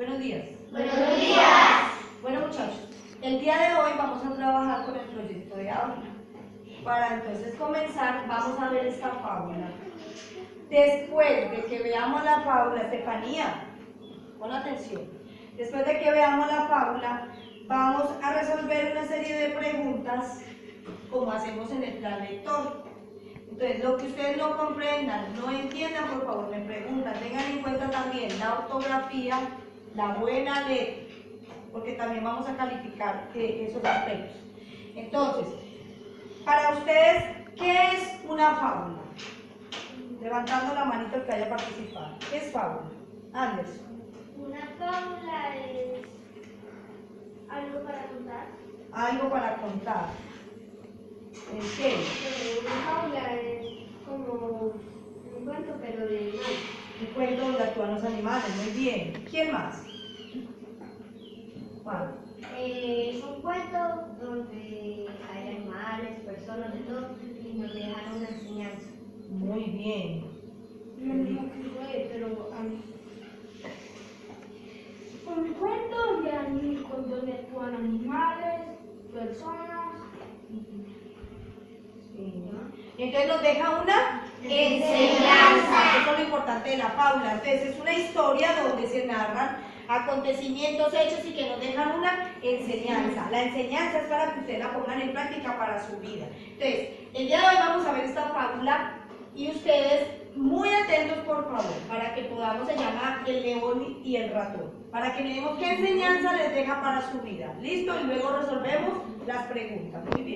Buenos días. Buenos días. Bueno muchachos, el día de hoy vamos a trabajar con el proyecto de aula. Para entonces comenzar, vamos a ver esta fábula. Después de que veamos la fábula, Estefanía, pon atención. Después de que veamos la fábula, vamos a resolver una serie de preguntas como hacemos en el plan lector. Entonces, lo que ustedes no comprendan, no entiendan, por favor, me preguntan. Tengan en cuenta también la ortografía, la buena letra, porque también vamos a calificar eh, esos aspectos. Entonces, para ustedes, ¿qué es una fábula? Levantando la manito el que haya participado. ¿Qué es fábula? Anderson. Una fábula es algo para contar. Algo para contar. ¿En qué? Una fábula es como un cuento, pero de. Un cuento actúan los animales. Muy bien. ¿Quién más? Juan. Eh, es un cuento donde hay animales, personas, de todo, y nos dejan una enseñanza. Muy bien. pero Un cuento de ani- con donde actúan animales, personas. Sí. Entonces nos deja una Enseñanza. Eso es lo importante de la fábula. Entonces es una historia donde se narran acontecimientos, hechos y que nos dejan una enseñanza. La enseñanza es para que ustedes la pongan en práctica para su vida. Entonces, el día de hoy vamos a ver esta fábula y ustedes muy atentos por favor, para que podamos, se llama el león y el ratón, para que miremos qué enseñanza les deja para su vida. ¿Listo? Y luego resolvemos las preguntas. Muy bien.